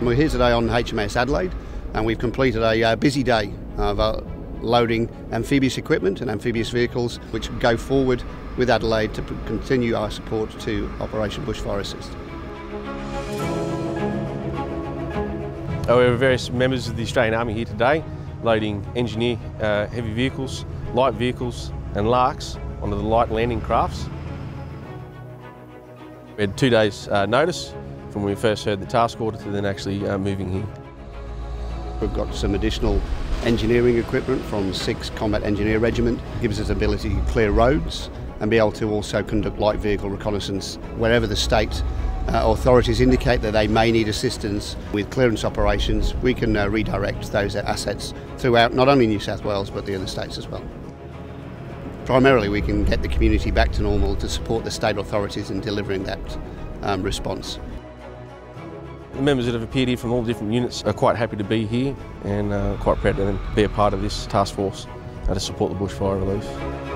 We're here today on HMAS Adelaide and we've completed a uh, busy day of uh, loading amphibious equipment and amphibious vehicles which go forward with Adelaide to continue our support to Operation Bushfire Assist. Uh, we have various members of the Australian Army here today loading engineer uh, heavy vehicles, light vehicles and LARCs onto the light landing crafts. We had two days uh, notice from when we first heard the task order to then actually uh, moving here. We've got some additional engineering equipment from 6th Combat Engineer Regiment. It gives us ability to clear roads and be able to also conduct light vehicle reconnaissance wherever the state uh, authorities indicate that they may need assistance with clearance operations, we can uh, redirect those assets throughout not only New South Wales but the other states as well. Primarily, we can get the community back to normal to support the state authorities in delivering that um, response. The members that have appeared here from all the different units are quite happy to be here and uh, quite proud to be a part of this task force uh, to support the bushfire relief.